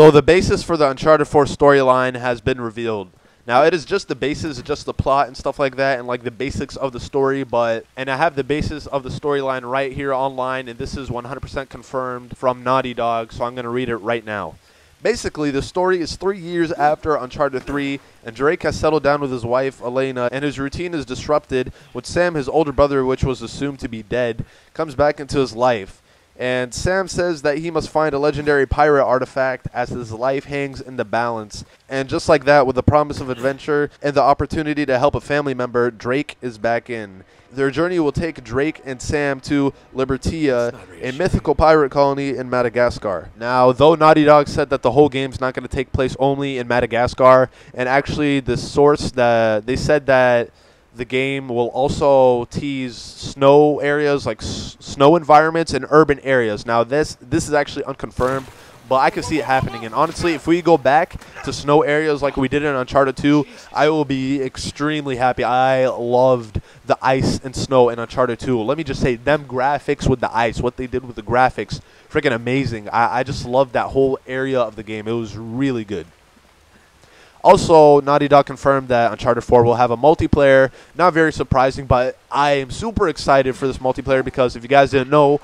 So the basis for the Uncharted 4 storyline has been revealed. Now it is just the basis, just the plot and stuff like that, and like the basics of the story. But and I have the basis of the storyline right here online, and this is 100% confirmed from Naughty Dog. So I'm gonna read it right now. Basically, the story is three years after Uncharted 3, and Drake has settled down with his wife, Elena, and his routine is disrupted when Sam, his older brother, which was assumed to be dead, comes back into his life. And Sam says that he must find a legendary pirate artifact as his life hangs in the balance. And just like that, with the promise of adventure and the opportunity to help a family member, Drake is back in. Their journey will take Drake and Sam to Libertalia, a mythical pirate colony in Madagascar. Now, though Naughty Dog said that the whole game's not going to take place only in Madagascar, and actually the source that they said that the game will also tease snow areas, like snow environments and urban areas. Now, this this is actually unconfirmed, but I can see it happening. And honestly, if we go back to snow areas like we did in Uncharted 2, I will be extremely happy. I loved the ice and snow in Uncharted 2. Let me just say, them graphics with the ice, what they did with the graphics, freaking amazing. I, I just loved that whole area of the game. It was really good. Also, Naughty Dog confirmed that Uncharted 4 will have a multiplayer. Not very surprising, but I am super excited for this multiplayer because if you guys didn't know,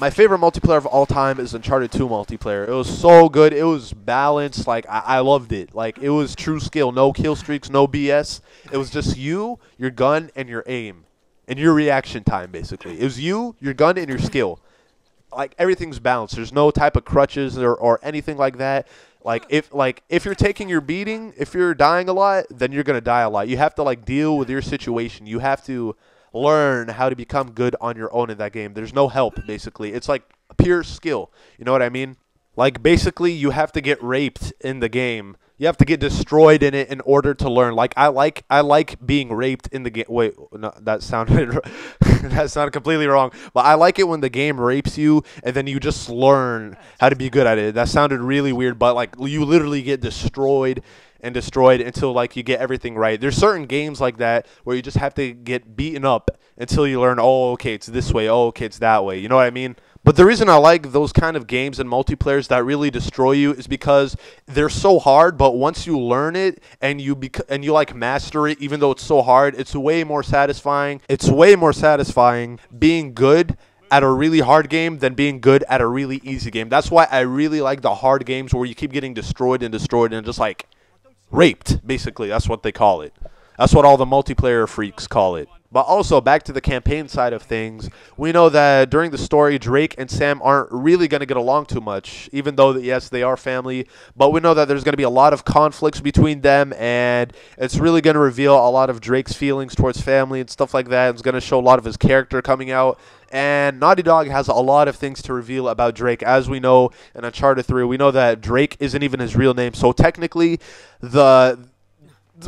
my favorite multiplayer of all time is Uncharted 2 multiplayer. It was so good. It was balanced. Like I, I loved it. Like it was true skill. No kill streaks. No BS. It was just you, your gun, and your aim, and your reaction time. Basically, it was you, your gun, and your skill. Like everything's balanced. There's no type of crutches or, or anything like that. Like if like if you're taking your beating, if you're dying a lot, then you're gonna die a lot. You have to like deal with your situation. You have to learn how to become good on your own in that game. There's no help basically. It's like pure skill. You know what I mean? Like basically you have to get raped in the game. You have to get destroyed in it in order to learn. Like I like I like being raped in the game. Wait, no, that sounded that sounded completely wrong. But I like it when the game rapes you and then you just learn how to be good at it. That sounded really weird, but like you literally get destroyed and destroyed until like you get everything right. There's certain games like that where you just have to get beaten up until you learn, oh, okay, it's this way. Oh, okay, it's that way. You know what I mean? But the reason I like those kind of games and multiplayers that really destroy you is because they're so hard. But once you learn it and you bec- and you like master it, even though it's so hard, it's way more satisfying. It's way more satisfying being good at a really hard game than being good at a really easy game. That's why I really like the hard games where you keep getting destroyed and destroyed and just like raped. Basically, that's what they call it. That's what all the multiplayer freaks call it. But also, back to the campaign side of things, we know that during the story, Drake and Sam aren't really going to get along too much, even though, yes, they are family. But we know that there's going to be a lot of conflicts between them, and it's really going to reveal a lot of Drake's feelings towards family and stuff like that. It's going to show a lot of his character coming out. And Naughty Dog has a lot of things to reveal about Drake. As we know in Uncharted 3, we know that Drake isn't even his real name. So technically, the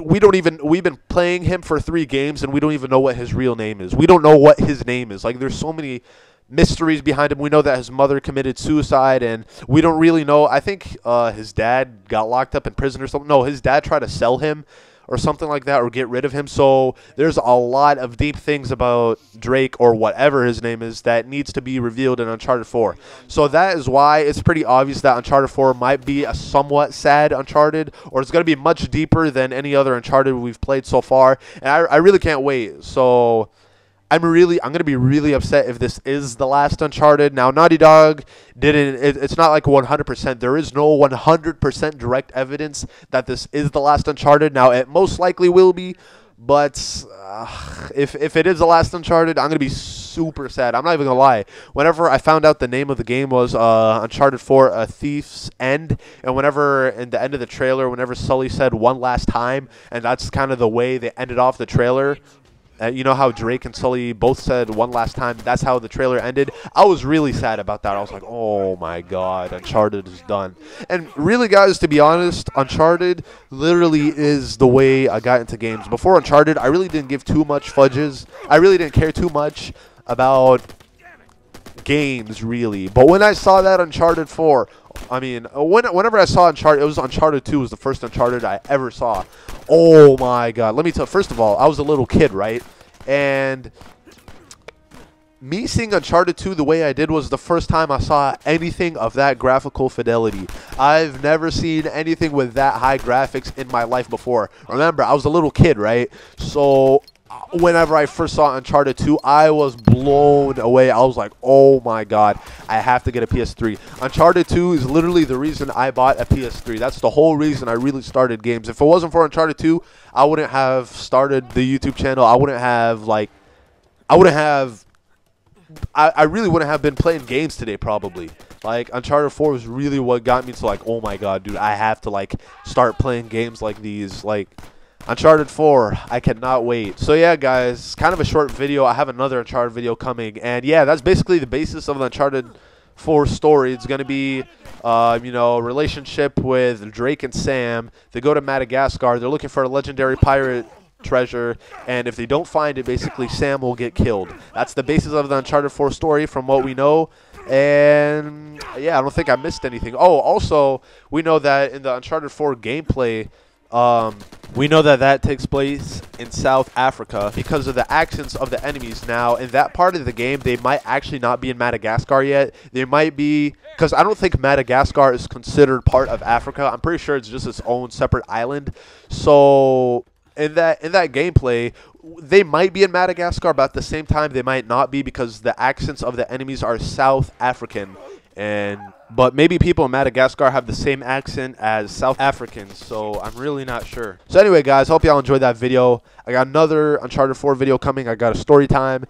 we don't even we've been playing him for three games and we don't even know what his real name is. We don't know what his name is. Like there's so many mysteries behind him. We know that his mother committed suicide and we don't really know. I think uh, his dad got locked up in prison or something. No, his dad tried to sell him or something like that or get rid of him. So there's a lot of deep things about Drake or whatever his name is that needs to be revealed in Uncharted 4. So that is why it's pretty obvious that Uncharted 4 might be a somewhat sad Uncharted or it's going to be much deeper than any other Uncharted we've played so far. And I, I really can't wait. So I'm really I'm gonna be really upset if this is the last Uncharted. Now Naughty Dog didn't. It, it's not like 100%. There is no 100% direct evidence that this is the last Uncharted. Now it most likely will be, but uh, if if it is the last Uncharted, I'm gonna be super sad. I'm not even gonna lie. Whenever I found out the name of the game was uh, Uncharted 4: A Thief's End, and whenever in the end of the trailer, whenever Sully said one last time, and that's kind of the way they ended off the trailer. Uh, you know how Drake and Sully both said one last time. That's how the trailer ended. I was really sad about that. I was like, "Oh my God, Uncharted is done." And really, guys, to be honest, Uncharted literally is the way I got into games. Before Uncharted, I really didn't give too much fudges. I really didn't care too much about games, really. But when I saw that Uncharted 4, I mean, uh, when, whenever I saw Uncharted, it was Uncharted 2 was the first Uncharted I ever saw. Oh my god. Let me tell first of all, I was a little kid, right? And me seeing Uncharted 2 the way I did was the first time I saw anything of that graphical fidelity. I've never seen anything with that high graphics in my life before. Remember, I was a little kid, right? So whenever I first saw Uncharted 2, I was blown away. I was like, oh my god, I have to get a PS3. Uncharted 2 is literally the reason I bought a PS3. That's the whole reason I really started games. If it wasn't for Uncharted 2, I wouldn't have started the YouTube channel. I wouldn't have, like, I wouldn't have I, I really wouldn't have been playing games today probably. Like Uncharted 4 was really what got me to like, oh my god, dude, I have to like start playing games like these. Like Uncharted 4, I cannot wait. So yeah, guys, kind of a short video. I have another Uncharted video coming, and yeah, that's basically the basis of the Uncharted 4 story. It's gonna be, uh, you know, relationship with Drake and Sam. They go to Madagascar. They're looking for a legendary pirate treasure, and if they don't find it, basically Sam will get killed. That's the basis of the Uncharted 4 story from what we know. And yeah, I don't think I missed anything. Oh, also, we know that in the Uncharted 4 gameplay, um, we know that that takes place in South Africa because of the accents of the enemies. Now, in that part of the game, they might actually not be in Madagascar yet. They might be, because I don't think Madagascar is considered part of Africa. I'm pretty sure it's just its own separate island. So in that in that gameplay, they might be in Madagascar, but at the same time they might not be because the accents of the enemies are South African, and but maybe people in Madagascar have the same accent as South Africans, so I'm really not sure. So anyway, guys, hope y'all enjoyed that video. I got another Uncharted 4 video coming. I got a story time.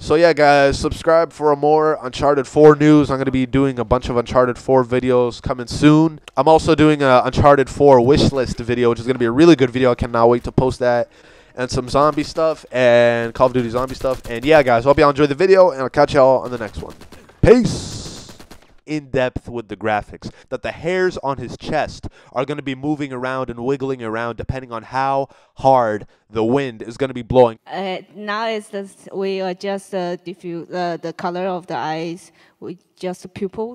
So yeah, guys, subscribe for more Uncharted 4 news. I'm going to be doing a bunch of Uncharted 4 videos coming soon. I'm also doing a Uncharted 4 wish list video, which is going to be a really good video. I cannot wait to post that. And some zombie stuff and Call of Duty zombie stuff. And yeah, guys, hope y'all enjoyed the video, and I'll catch y'all on the next one. Peace! In depth with the graphics. That the hairs on his chest are going to be moving around and wiggling around depending on how hard the wind is going to be blowing. Uh, now it's the, we adjust the diffuse, uh, the color of the eyes with just pupils.